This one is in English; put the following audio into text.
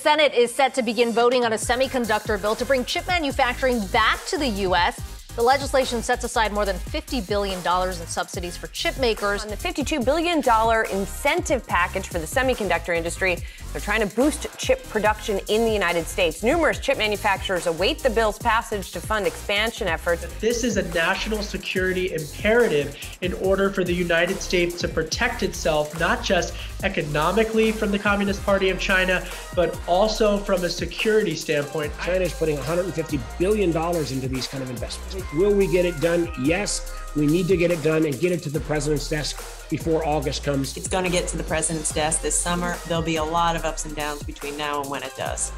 Senate is set to begin voting on a semiconductor bill to bring chip manufacturing back to the U.S. The legislation sets aside more than $50 billion in subsidies for chip makers. On the $52 billion incentive package for the semiconductor industry, they're trying to boost chip production in the United States. Numerous chip manufacturers await the bill's passage to fund expansion efforts. This is a national security imperative in order for the United States to protect itself, not just economically from the Communist Party of China, but also from a security standpoint. China is putting $150 billion into these kind of investments. Will we get it done? Yes. We need to get it done and get it to the president's desk before August comes. It's going to get to the president's desk this summer. There'll be a lot of ups and downs between now and when it does.